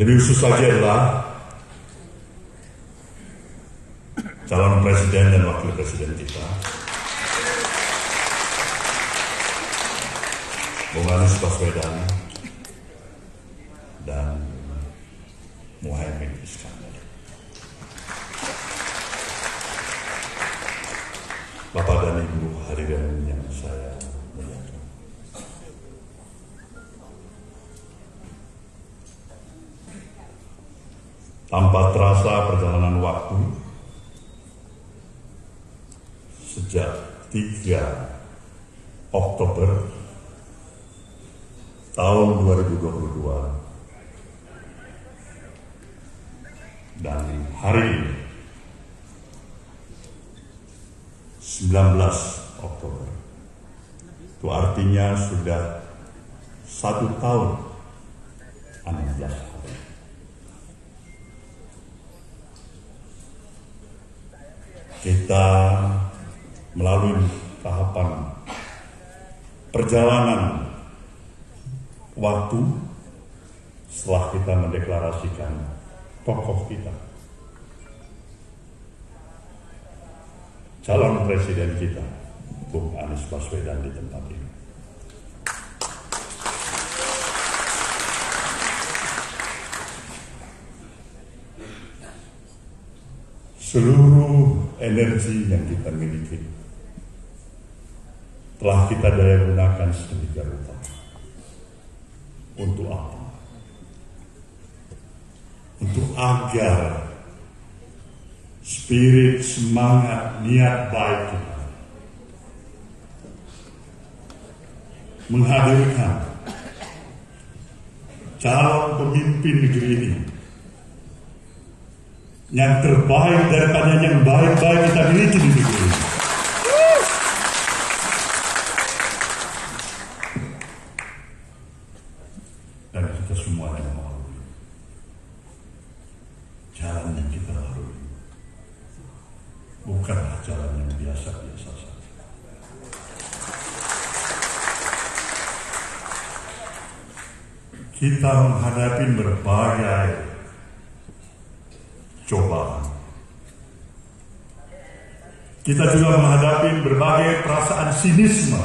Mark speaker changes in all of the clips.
Speaker 1: Lebih khusus lagi adalah calon presiden dan wakil presiden kita. Bung Anies Baswedan dan Muhammad Iskandar. Bapak dan Ibu hadirin yang saya muliakan. Tanpa terasa perjalanan waktu. Sejak 3 Oktober tahun 2022 dan hari ini 19 Oktober. Itu artinya sudah satu tahun 16 hari kita melalui tahapan perjalanan waktu setelah kita mendeklarasikan tokoh kita. Calon presiden kita Bung Anies Baswedan di tempat ini. Seluruh energi yang kita miliki telah kita daya gunakan sedemikian rupa. Untuk apa? Untuk agar spirit, semangat, niat baik kita menghadirkan calon pemimpin negeri ini yang terbaik daripada yang baik-baik kita miliki di negeri ini. Dan kita semua yang melalui jalan yang kita lalui bukanlah jalan yang biasa-biasa saja. Kita menghadapi berbagai Kita juga menghadapi berbagai perasaan sinisme,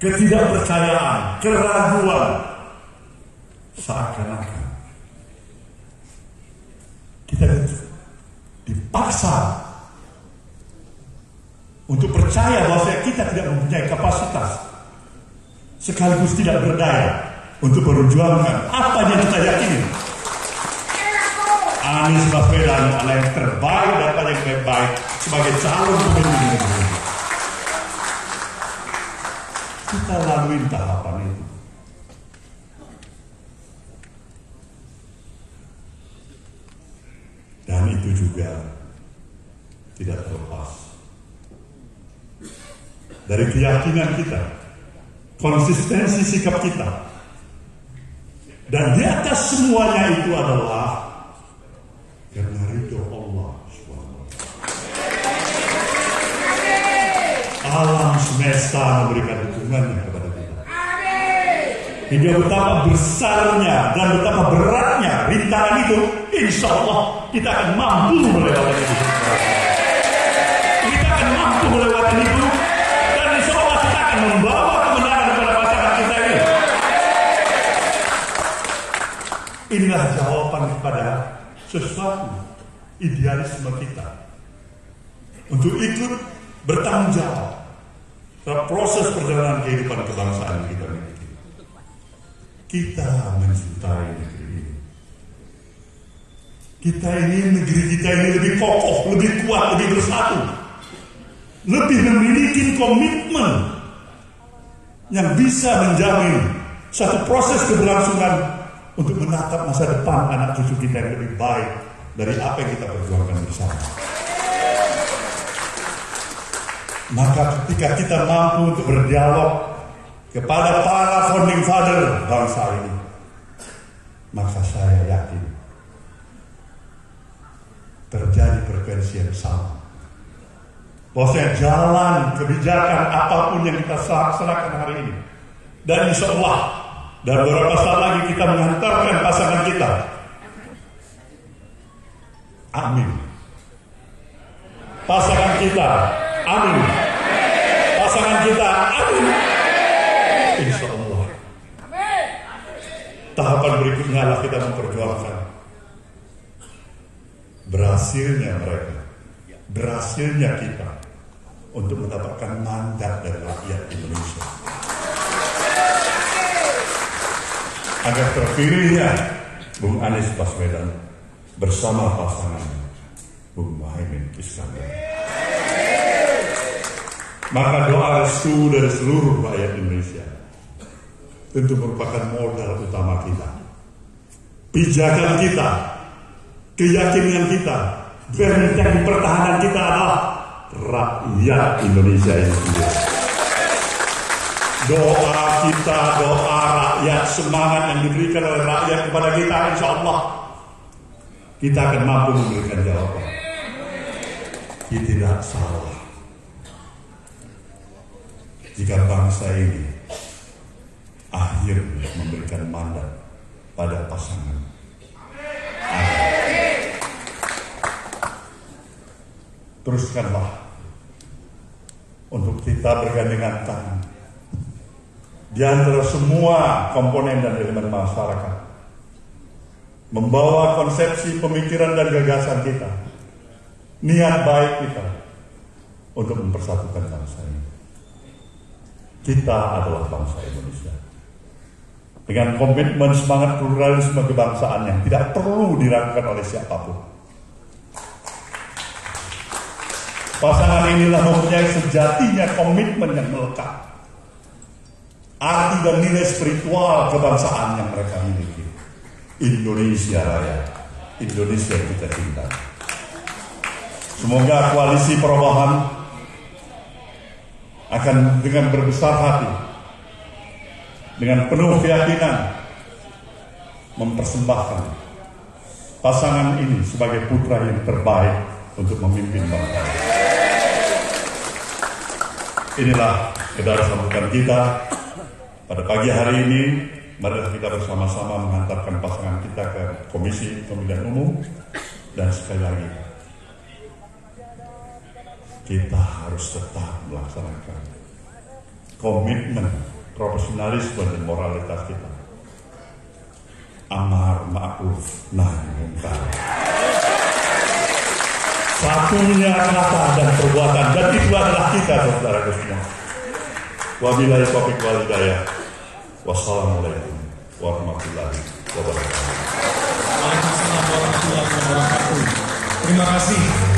Speaker 1: ketidakpercayaan, keraguan, seakan-akan kita dipaksa untuk percaya bahwa kita tidak mempunyai kapasitas sekaligus tidak berdaya untuk memperjuangkan apa yang kita yakini. Anies Baswedan adalah yang terbaik daripada yang terbaik sebagai calon pemimpin. Kita lalui tahapan itu. Dan itu juga tidak terlepas dari keyakinan kita, konsistensi sikap kita, dan di atas semuanya itu adalah Semesta memberikan dukungannya kepada kita. Hingga betapa besarnya dan betapa beratnya rintangan itu, insya Allah kita akan mampu melewati itu. Kita akan mampu melewati itu, dan insya Allah kita akan membawa kemenangan kepada pasangan kita ini. Inilah jawaban kepada sesuatu idealisme kita untuk ikut bertanggung jawab proses perjalanan kehidupan kebangsaan kita miliki. Kita mencintai negeri ini. Kita ingin negeri kita ini lebih kokoh, lebih kuat, lebih bersatu. Lebih memiliki komitmen yang bisa menjamin satu proses keberlangsungan untuk menatap masa depan anak cucu kita yang lebih baik dari apa yang kita perjuangkan bersama. Maka ketika kita mampu untuk berdialog kepada para founding father bangsa ini, maka saya yakin terjadi frekuensi yang sama. Bahwasanya jalan kebijakan apa pun yang kita laksanakan hari ini, dan insya Allah Dan beberapa saat lagi kita mengantarkan pasangan kita. Amin. Pasangan kita. Amin. Pasangan kita. Amin. Insya Allah. Tahapan berikutnya lah kita memperjuangkan berhasilnya mereka, berhasilnya kita untuk mendapatkan mandat dari rakyat Indonesia. Agar terpilihnya Bung Anies Baswedan bersama pasangan Bung Muhaimin Iskandar. Maka doa restu dari seluruh rakyat Indonesia tentu merupakan modal utama kita. Pijakan kita, keyakinan kita, benteng pertahanan kita adalah rakyat Indonesia ini. Doa kita, doa rakyat, semangat yang diberikan oleh rakyat kepada kita, insya Allah kita akan mampu memberikan jawaban. Ini tidak salah. Jika bangsa ini akhirnya memberikan mandat pada pasangan. Teruskanlah untuk kita bergandengan tangan. Di antara semua komponen dan elemen masyarakat membawa konsepsi pemikiran dan gagasan kita niat baik kita untuk mempersatukan bangsa ini kita adalah bangsa Indonesia dengan komitmen semangat pluralisme kebangsaan yang tidak perlu diragukan oleh siapa pun Pasangan inilah mempunyai sejatinya komitmen yang melekat. Arti dan nilai spiritual kebangsaan yang mereka miliki. Indonesia Raya. Indonesia kita cinta. Semoga koalisi perubahan akan dengan berbesar hati, dengan penuh keyakinan, mempersembahkan pasangan ini sebagai putra yang terbaik untuk memimpin bangsa. Inilah kedara sambutan kita pada pagi hari ini. Mari kita bersama-sama mengantarkan pasangan kita ke Komisi Pemilihan Umum dan sekali lagi kita harus tetap melaksanakan komitmen profesionalisme dan moralitas kita. Amar ma'ruf nahi munkar. Satunya kata dan perbuatan dan itu adalah kita saudara semua. Wabillahi taufiq wal hidayah. Wassalamualaikum warahmatullahi wabarakatuh.
Speaker 2: Waalaikumsalam warahmatullahi wabarakatuh. Terima kasih